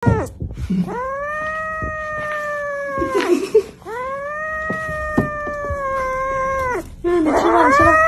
嗯啊啊嗯你吃吧你吃吧